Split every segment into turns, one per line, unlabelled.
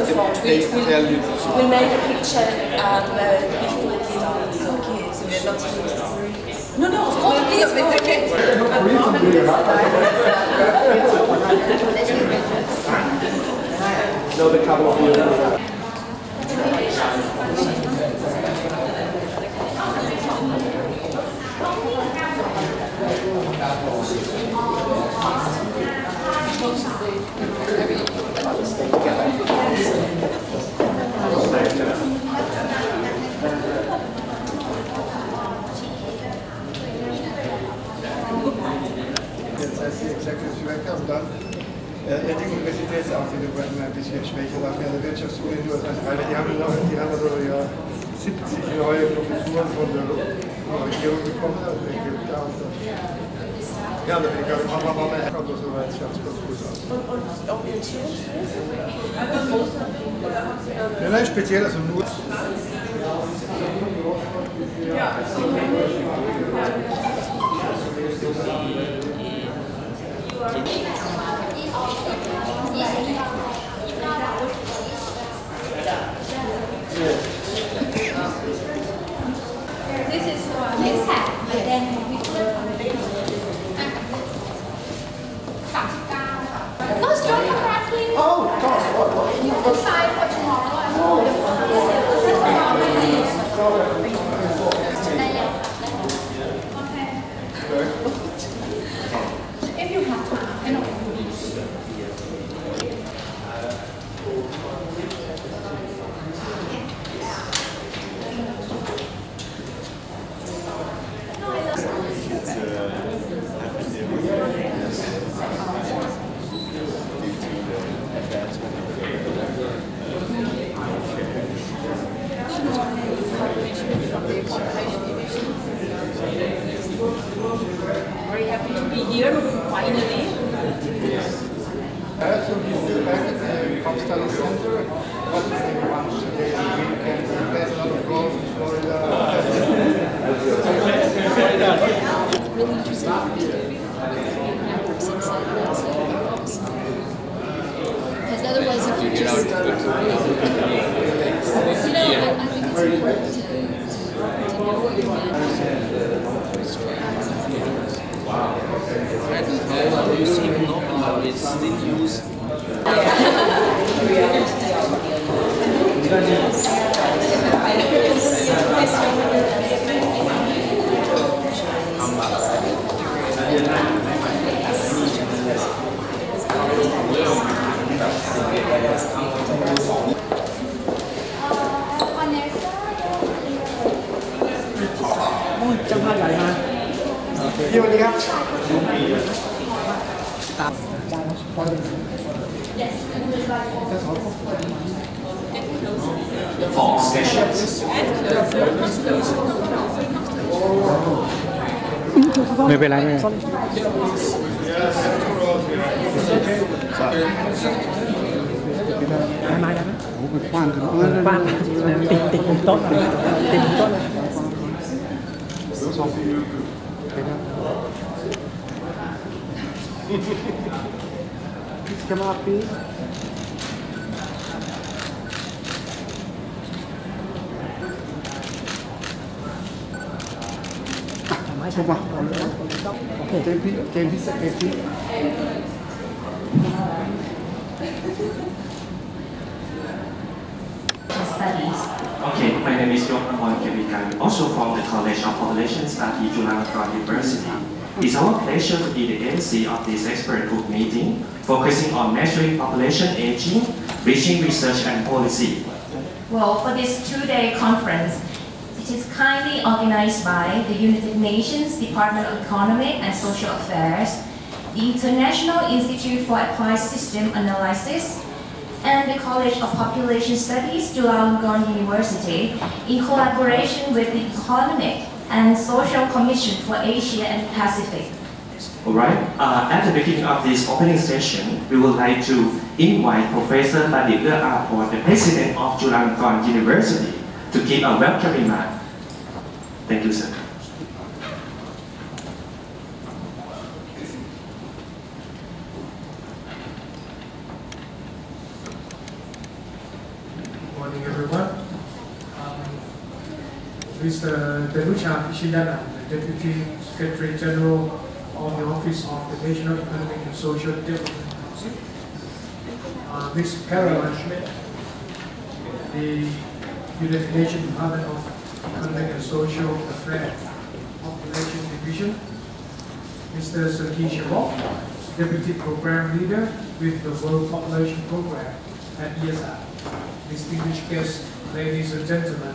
the front. We,
they tell you to
we'll, make a picture um, before it starts. Okay, so we're not used No, no, of course, please, it's okay.
know the couple of
Äh, ja, die Universität ist auch wieder ein bisschen schwächer, auch also in der Wirtschaftsschule nur, weil die haben noch, die haben so ja, 70 neue Professuren von der Regierung bekommen, also ich gebe da auch ja, da bin ich gerade Mama, Mama, kommt das nur als ganz kurz gut aus. Und, und orientiert? Nein, speziell, also nur. Ja, okay.
This is uh, next time, but then we put No, strong back, please.
Oh, gosh, what, what?
難しいす。làm nè mai mai đã khoan khoan tìm tìm cũng tốt. Tìm cũng tốt. Come up, please. Mãi không vào.
Okay.
Okay, my name is Yong Kwon Kemikai, also from the College of Population Studies, Chulalongkorn University. It's our pleasure to be the MC of this expert group meeting, focusing on measuring population aging, reaching research and policy.
Well, for this two-day conference, kindly organized by the United Nations Department of Economic and Social Affairs, the International Institute for Applied System Analysis, and the College of Population Studies, Chulalongkorn University, in collaboration with the Economic and Social Commission for Asia and Pacific.
All right. Uh, at the beginning of this opening session, we would like to invite Professor Bundhit Ur the President of Chulalongkorn University, to give a welcome remark. Thank you, sir.
Good morning, everyone. Um, Mr. Danucha Pichayanan, the Deputy Secretary General of the Office of the National Economic and Social Development Council. Uh, Ms. Karoline Schmid, the United Nations Department of Economic and Social Affairs Population Division. Mr. Sergei Scherbov, Deputy Program Leader with the World Population Program at IIASA distinguished guests, ladies and gentlemen.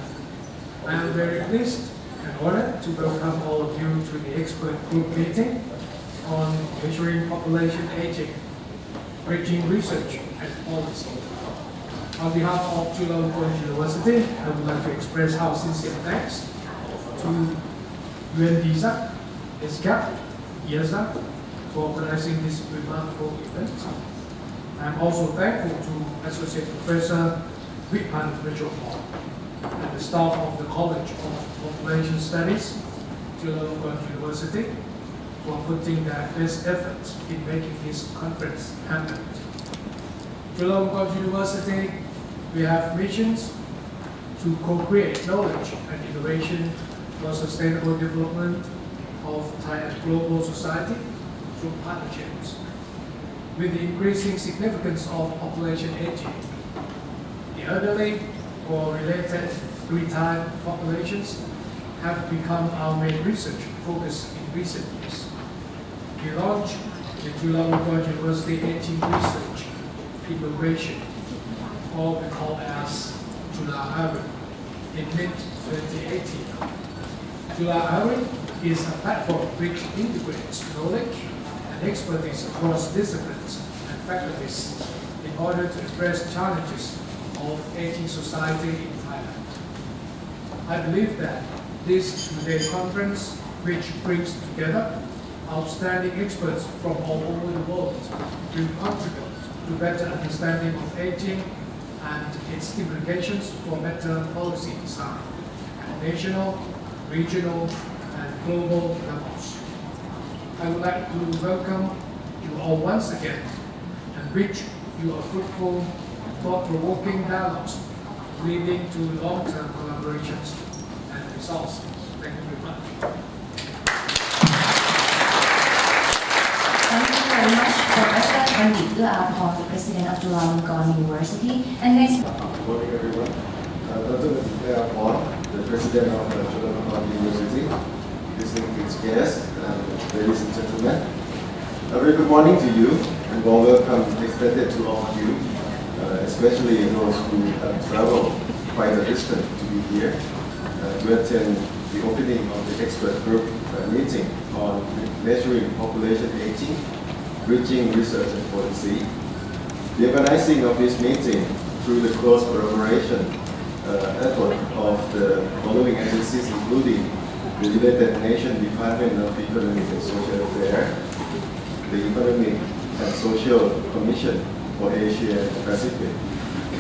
I am very pleased and honored to welcome all of you to the expert group meeting on measuring population aging, bridging research and policy. On behalf of Chulalongkorn University, I would like to express our sincere thanks to UNDESA, ESCAP, IIASA for organizing this remarkable event. I'm also thankful to Associate Professor Vikman Richopal and the staff of the College of Population Studies, Chulalongkorn University, for putting their best efforts in making this conference happen. Chulalongkorn University, we have missions to co-create knowledge and innovation for sustainable development of Thai and global society through partnerships. With the increasing significance of population aging, the elderly or related retired populations have become our main research focus in recent years. We launched the Chulalongkorn University Aging Research Innovation, or we call as Chula Ari, in mid-2018. Chula Ari is a platform which integrates knowledge and expertise across disciplines and faculties in order to address challenges of aging society in Thailand. I believe that this two-day conference, which brings together outstanding experts from all over the world, will contribute to better understanding of aging its implications for better policy design at national, regional, and global levels. I would like to welcome you all once again and wish you a fruitful, thought-provoking dialogues leading to long-term collaborations and results. Thank you very much.
Thank you very much, Professor The President of University. And
Good morning, everyone. Uh, Dr. Apor, the President of uh, University, distinguished guests, and ladies and gentlemen. A very good morning to you, and warm welcome extended to all of you, uh, especially those who have traveled quite a distance to be here uh, to attend the opening of the expert group uh, meeting on measuring population aging, bridging research and policy. The organizing of this meeting through the close collaboration uh, effort of the following agencies, including the United Nations Department of Economic and Social Affairs, the Economic and Social Commission for Asia and Pacific,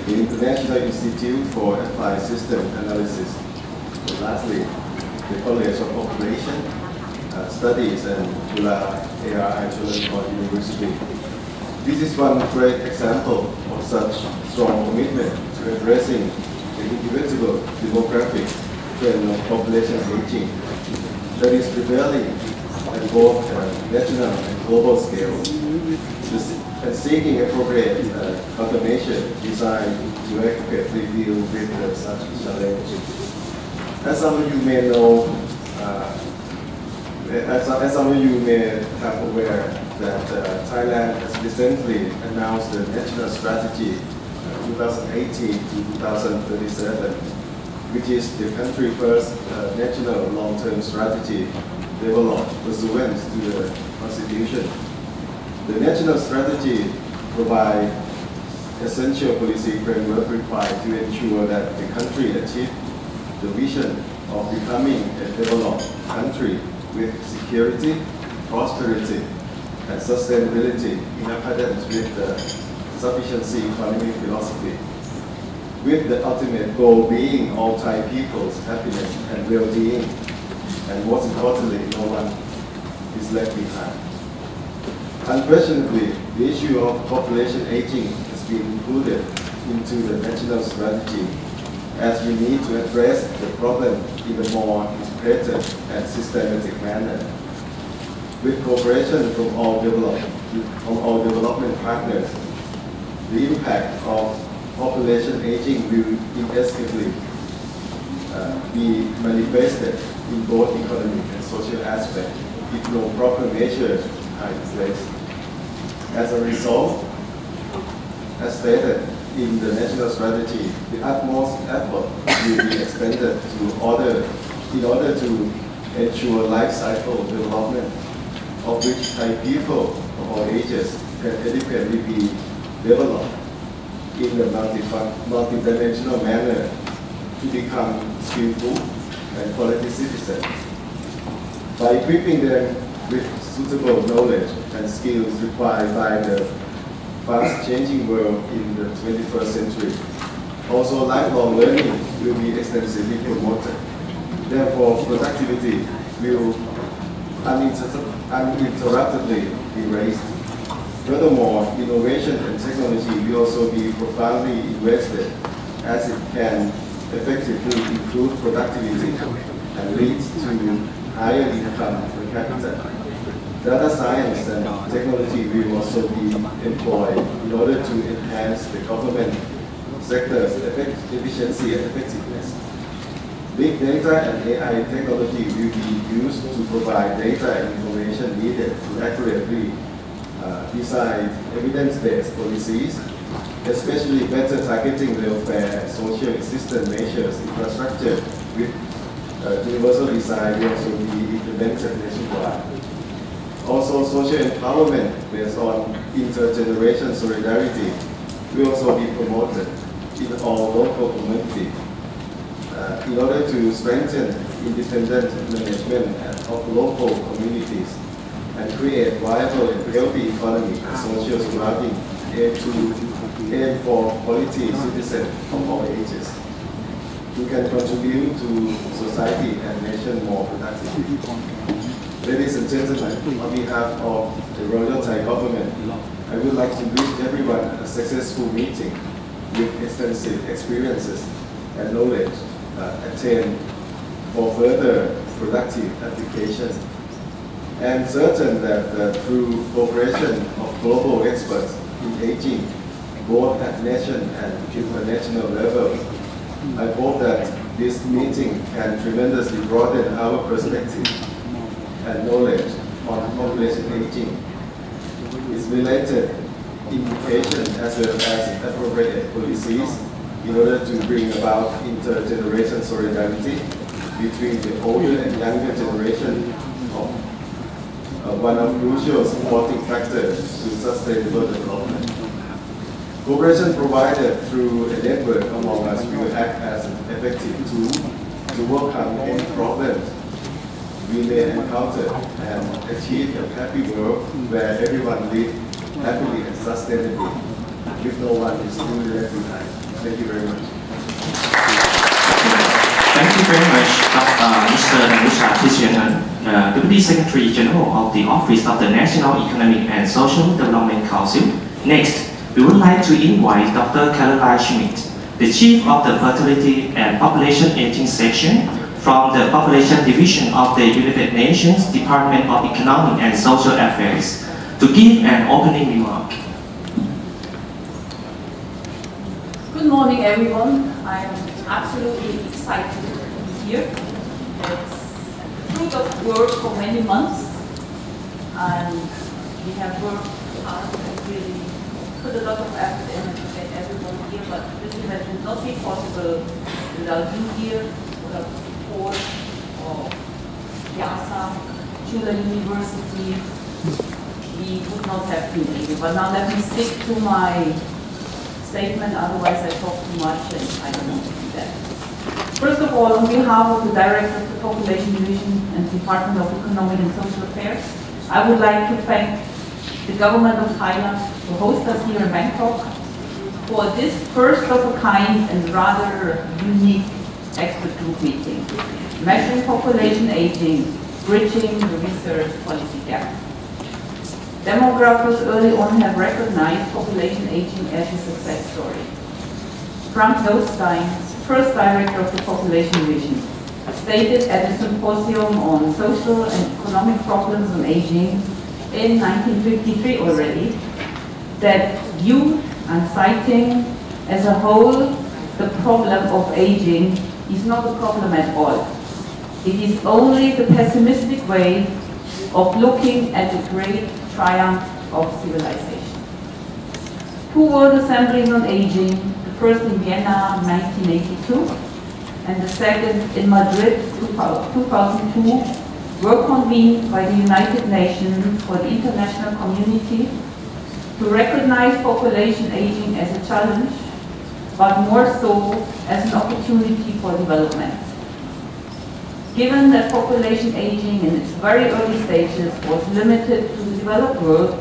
the International Institute for Applied System Analysis, and lastly, the College of Population uh, Studies and Chula ARI Chulalongkorn University. This is one great example of such strong commitment to addressing the inevitable demographic trend of population aging that is prevailing at both uh, national and global scale, and seeking appropriate uh, automation designed to adequately deal with uh, such challenges. As some of you may know, uh, as, as some of you may have aware that uh, Thailand has recently announced the national strategy uh, 2018 to 2037, which is the country's first uh, national long-term strategy developed pursuant to the constitution. The national strategy provides essential policy framework required to ensure that the country achieves the vision of becoming a developed country with security, prosperity and sustainability in accordance with the sufficiency economy philosophy, with the ultimate goal being all Thai people's happiness and well-being, and most importantly, no one is left behind. Unquestionably, the issue of population aging has been included into the national strategy as we need to address the problem in a more integrated and systematic manner. With cooperation from all, develop, from all development partners, the impact of population aging will inevitably uh, be manifested in both economic and social aspects if no proper measures are in place. As a result, as stated in the national strategy, the utmost effort will be expended to order, in order to ensure life cycle development of which Thai people of all ages can adequately be developed in a multi multidimensional manner to become skillful and quality citizens. By equipping them with suitable knowledge and skills required by the fast-changing world in the 21st century. Also, lifelong learning will be extensively promoted. Therefore, productivity will uninter uninterruptedly be raised. Furthermore, innovation and technology will also be profoundly invested as it can effectively improve productivity and lead to higher income per capita. Data science and technology will also be employed in order to enhance the government sector's efficiency and effectiveness. Big data and AI technology will be used to provide data and information needed to accurately uh, evidence-based policies, especially better targeting welfare, social assistance measures, infrastructure with uh, universal design will also be implemented nationwide. Also, social empowerment based on intergenerational solidarity will also be promoted in our local communities uh, in order to strengthen independent management of local communities and create viable and healthy economy and social surrounding aim to aim for quality citizens of all ages who can contribute to society and nation more productively. Ladies and gentlemen, on behalf of the Royal Thai government, I would like to wish everyone a successful meeting with extensive experiences and knowledge uh, attained for further productive applications. And certain that uh, through cooperation of global experts in aging, both at nation and international level, I hope that this meeting can tremendously broaden our perspective and knowledge on population aging, its related implications as well as appropriate policies in order to bring about intergeneration solidarity between the older and younger generation of uh, one of crucial supporting factors to sustainable development. Cooperation provided through a network among us will act as an effective tool to overcome any problems we may encounter and achieve a happy world where everyone lives happily and sustainably, if no one is truly left behind. Thank you very much.
Thank you very much, uh, Mr. Danucha Pichayanan, uh, Deputy Secretary General of the Office of the National Economic and Social Development Council. Next, we would like to invite Dr. Karoline Schmid, the Chief of the Fertility and Population Aging Section from the Population Division of the United Nations Department of Economic and Social Affairs to give an opening remark.
Good morning, everyone. I am absolutely excited to be here. It's fruit of work for many months, and we have worked hard and really put a lot of effort in to get everyone here, but this would not be possible without you here, without Ford or IIASA, Chula University, we would not have been able. But now let me stick to my statement, otherwise I talk too much and I don't want to do that. First of all, on behalf of the Director of the Population Division and Department of Economic and Social Affairs, I would like to thank the government of Thailand to host us here in Bangkok for this first of a kind and rather unique expert group meeting, measuring population aging, bridging the research policy gap. Demographers early on have recognized population aging as a success story. Frank Notestein, first director of the Population Vision, stated at a symposium on social and economic problems on aging in 1953 already, that youth and citing as a whole the problem of aging is not a problem at all. It is only the pessimistic way of looking at the great triumph of civilization. Two World Assemblies on Aging, the first in Vienna in 1982 and the second in Madrid 2002, were convened by the United Nations for the international community to recognize population aging as a challenge, but more so as an opportunity for development. Given that population aging in its very early stages was limited to the developed world,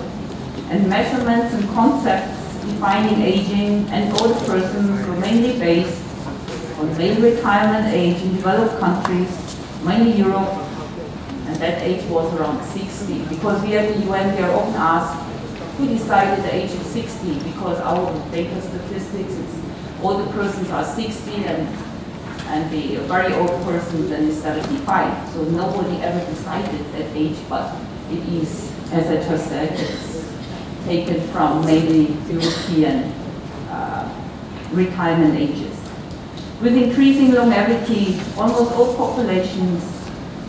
and measurements and concepts defining aging and older persons were mainly based on male retirement age in developed countries, mainly Europe, and that age was around 60. Because we at the UN, we are often asked, who decided the age of 60? Because our data statistics, it's older persons are 60 and and the very old person then is 75. So nobody ever decided that age, but it is, as I just said, it's taken from mainly European uh, retirement ages. With increasing longevity, almost all populations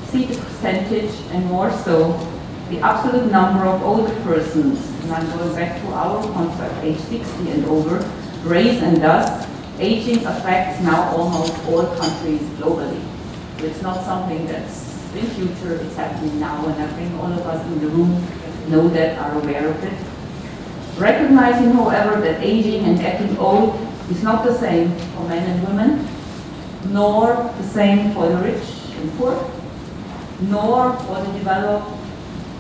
see the percentage and more so the absolute number of older persons, and I'm going back to our contract, age 60 and over, raise and thus aging affects now almost all countries globally. So it's not something that's in future, it's happening now, and I think all of us in the room know that, are aware of it. Recognizing, however, that aging and getting old is not the same for men and women, nor the same for the rich and poor, nor for the developed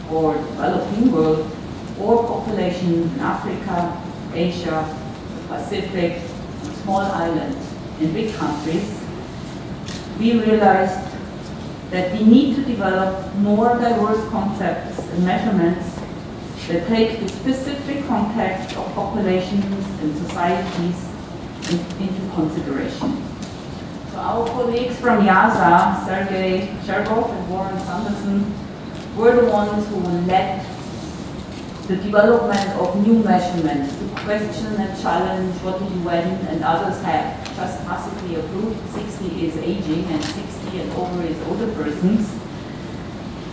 or developing world, or populations in Africa, Asia, Pacific, small islands and big countries, we realized that we need to develop more diverse concepts and measurements that take the specific context of populations and societies in, into consideration. So our colleagues from IIASA, Sergei Scherbov and Warren Sanderson, were the ones who led the development of new measurements to question and challenge what the UN and others have just tacitly approved. 60 is aging and 60 and over is older persons.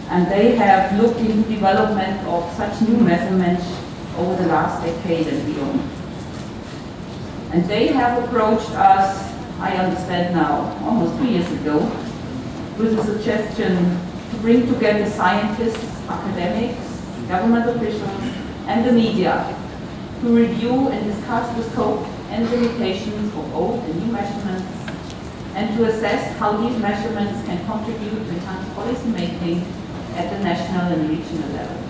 And they have looked into development of such new measurements over the last decade and beyond. And they have approached us, I understand now, almost two years ago, with a suggestion to bring together scientists, academics, government officials, and the media to review and discuss the scope and limitations of old and new measurements and to assess how these measurements can contribute to enhance policy making at the national and regional level.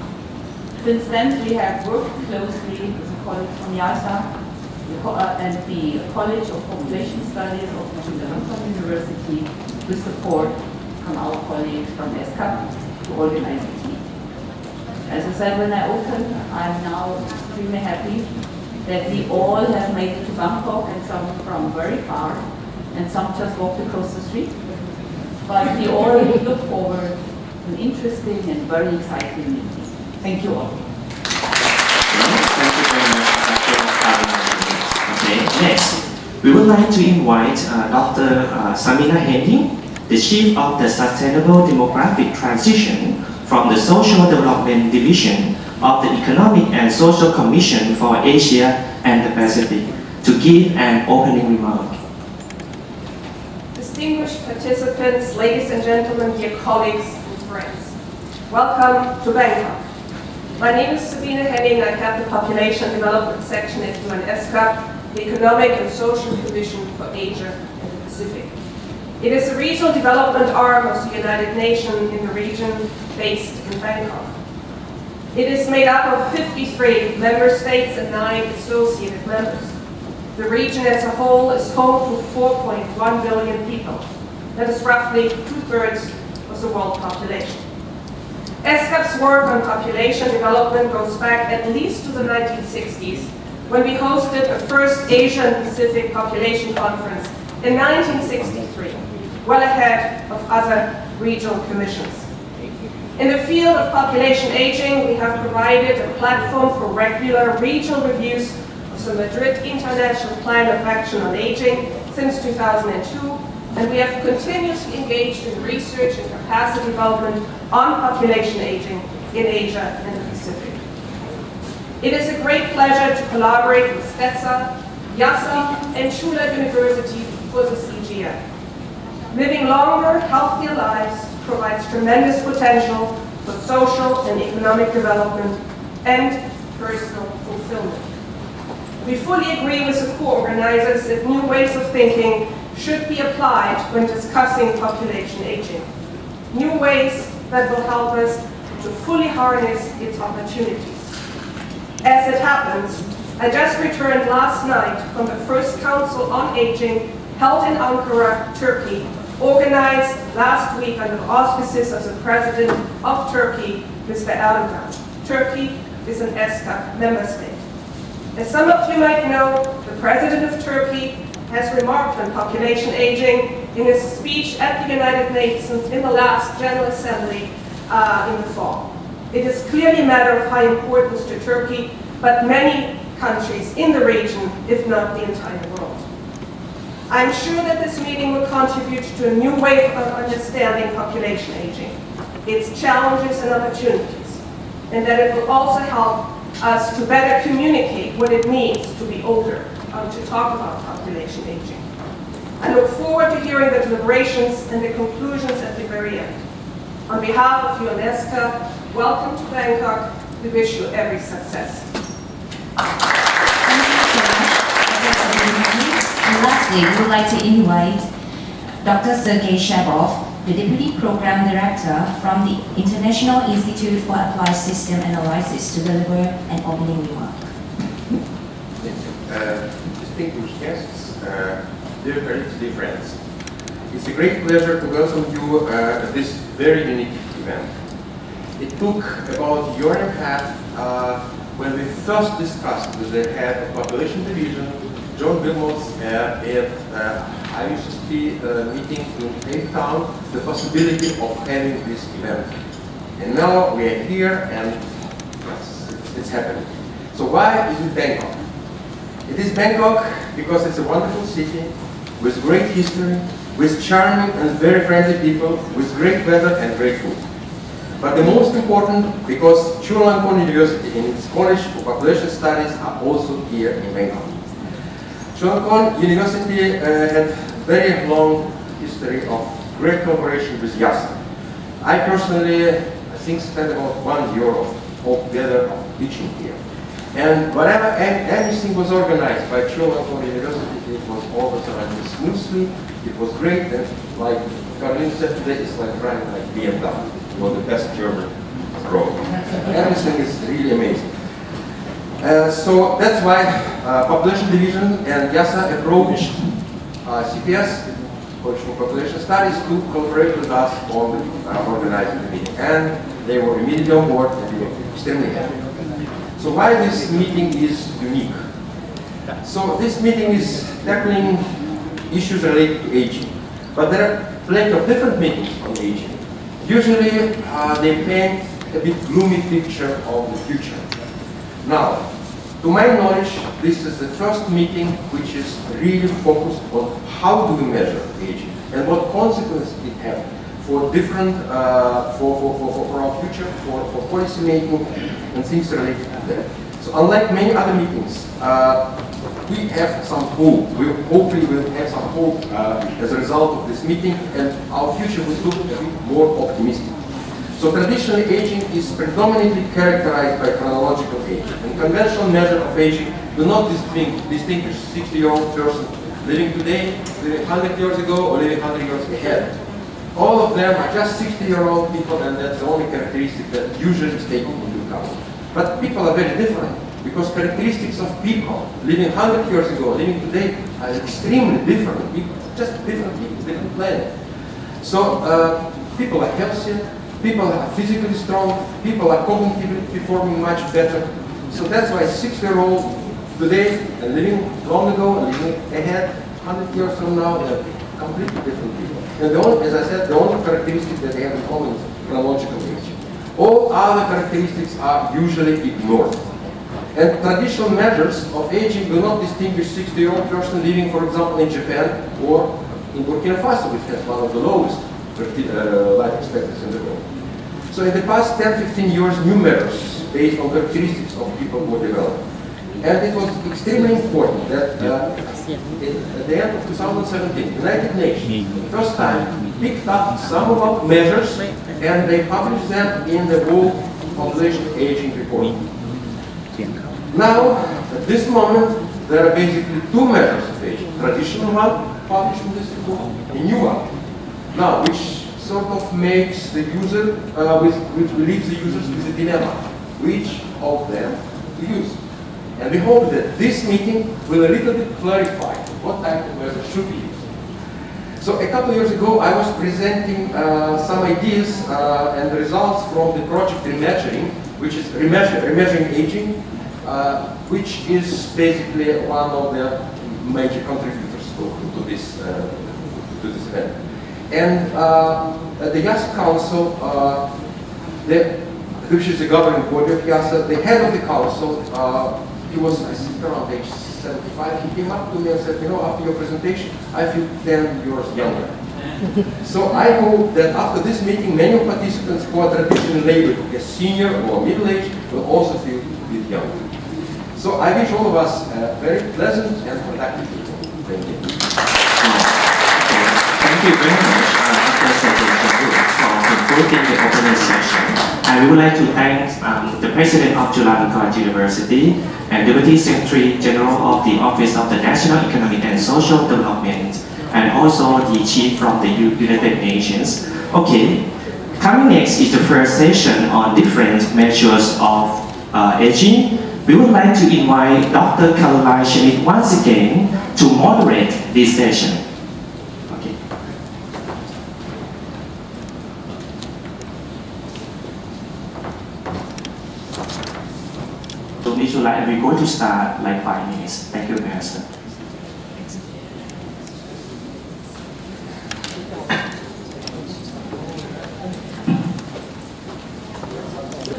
Since then, we have worked closely with the colleagues from IIASA uh, and the College of Population Studies of Chulalongkorn University with support from our colleagues from ESCAP to organize. As I said when I opened, I'm now extremely happy that we all have made it to Bangkok and some from very far and some just walked across the street. But we all look forward to an interesting and very exciting meeting. Thank you all.
Thank you very much, Okay, next, we would like to invite uh, Dr. Uh, Sabine Henning, the Chief of the Sustainable Demographic Transition from the Social Development Division of the Economic and Social Commission for Asia and the Pacific, to give an opening remark.
Distinguished participants, ladies and gentlemen, dear colleagues and friends, welcome to Bangkok. My name is Sabine Henning. I have the Population Development Section at UN ESCAP, the Economic and Social Commission for Asia and the Pacific. It is a regional development arm of the United Nations in the region based in Bangkok. It is made up of 53 member states and 9 associated members. The region as a whole is home to 4.1 billion people. That is roughly two-thirds of the world population. ESCAP's work on population development goes back at least to the 1960s, when we hosted a first Asian Pacific Population Conference in 1963, well ahead of other regional commissions. In the field of population aging, we have provided a platform for regular regional reviews of the Madrid International Plan of Action on Aging since 2002, and we have continuously engaged in research and capacity development on population aging in Asia and the Pacific. It is a great pleasure to collaborate with DESA, IIASA, and Chula University for the EGM. Living longer, healthier lives provides tremendous potential for social and economic development and personal fulfillment. We fully agree with the co-organizers that new ways of thinking should be applied when discussing population aging. New ways that will help us to fully harness its opportunities. As it happens, I just returned last night from the first Council on Aging held in Ankara, Turkey, organized last week under the auspices of the President of Turkey, Mr. Erdogan. Turkey is an ESCAP member state. As some of you might know, the President of Turkey has remarked on population aging in his speech at the United Nations in the last General Assembly uh, in the fall. It is clearly a matter of high importance to Turkey, but many countries in the region, if not the entire. I'm sure that this meeting will contribute to a new way of understanding population aging, its challenges and opportunities, and that it will also help us to better communicate what it means to be older, um, to talk about population aging. I look forward to hearing the deliberations and the conclusions at the very end. On behalf of UN ESCAP, welcome to Bangkok. We wish you every success.
And lastly, we would like to invite Dr. Sergei Scherbov, the Deputy Program Director from the International Institute for Applied System Analysis to deliver an opening remark.
Uh, distinguished guests, uh, dear colleagues, dear friends. It's a great pleasure to welcome you uh, at this very unique event. It took about a year and a half uh, when we first discussed with the head of population division, John Wilmoth, uh, at uh, IUSSP uh, meeting in Cape Town, the possibility of having this event. And now we are here and yes, it's, it's happening. So why is it Bangkok? It is Bangkok because it's a wonderful city with great history, with charming and very friendly people, with great weather and great food. But the most important, because Chulalongkorn University and its College for Population Studies are also here in Bangkok. Chulalongkorn University uh, had very long history of great cooperation with IIASA. I personally, I think, spent about one year of altogether of teaching here. And whenever anything was organized by Chulalongkorn University, it was always running smoothly, it was great, and like Karoline said today, it's like running like BMW was the best German road. Everything is really amazing. Uh, so that's why uh, Population Division and IIASA approached uh, CPS, for Population Studies, to cooperate with us on organizing the meeting. And they were immediately on board and we were extremely happy. So why this meeting is unique? So this meeting is tackling issues related to aging. But there are plenty of different meetings on aging. Usually uh, they paint a bit gloomy picture of the future. Now, to my knowledge, this is the first meeting which is really focused on how do we measure aging and what consequences it has for different, uh, for, for, for, for our future, for, for policy making and things related to that. So unlike many other meetings, uh, we have some hope. We hopefully will have some hope uh, as a result of this meeting, and our future will look a bit more optimistic. So traditionally, aging is predominantly characterized by chronological aging. And conventional measure of aging do not distinguish 60-year-old person living today, living 100 years ago, or living 100 years ahead. All of them are just 60-year-old people, and that's the only characteristic that usually is taken into account. But people are very different because characteristics of people living 100 years ago, living today are extremely different. People, just different people, different planet. So uh, people are healthier, people are physically strong, people are cognitively performing much better. So that's why six-year-old today living long ago living ahead, 100 years from now, they're completely different people. And the only, as I said, the only characteristic that they have in common is chronological age. All other characteristics are usually ignored. And traditional measures of aging do not distinguish 60-year-old person living, for example, in Japan or in Burkina Faso, which has one of the lowest uh, life expectancy in the world. So in the past 10, 15 years, new measures based on characteristics of people were developed. And it was extremely important that uh, at the end of 2017, United Nations, the first time, picked up some of our measures and they published them in the World Population Aging Report. Now, at this moment, there are basically two measures of aging. Traditional one, published in this report, a new one. Now, which sort of makes the user, uh, with, which leaves the users with a dilemma. Which of them to use? And we hope that this meeting will a little bit clarify what type of measure should be used. So a couple of years ago, I was presenting uh, some ideas uh, and results from the project Remeasuring, which is remeasure, Remeasuring Aging, uh, which is basically one of the major contributors to, to this, uh, to this event. And uh, the IIASA Council, uh, the, which is the governing body of IIASA, the head of the council, he was, I think, around age 75. He came up to me and said, you know, after your presentation, I feel 10 years younger. so I hope that after this meeting, many participants who are traditionally labeled as senior or middle-aged will also feel a bit younger. So I wish all of us a very pleasant and productive meeting. Thank you.
Thank you very much, uh, Professor for concluding the opening session. And we would like to thank um, the President of Chulalongkorn University and Deputy Secretary General of the Office of the National Economic and Social Development and also the Chief from the United Nations. Okay, coming next is the first session on different measures of uh, aging. We would like to invite Dr. Karoline Schmid once again to moderate this session. like we're going to start like five minutes. Thank you, Master.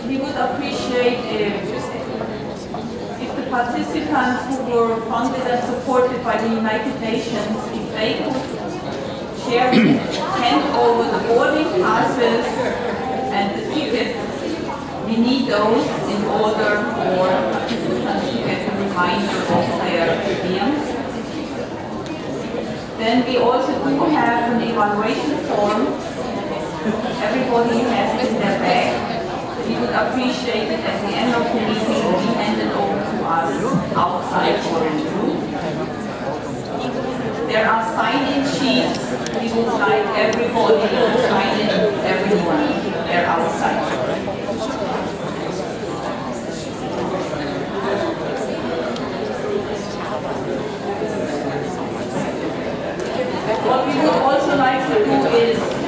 We would appreciate if, if the participants who were funded and supported by the United Nations, if they could share, hand over the boarding passes and the tickets we need those in order for to get a reminder of their museums. Then we also do have an evaluation form. Everybody has it in their bag. We would appreciate it at the end of the meeting be handed over to us outside or in the room. There are sign-in sheets. We would like everybody to sign in every morning. They're outside. What we would also like to do is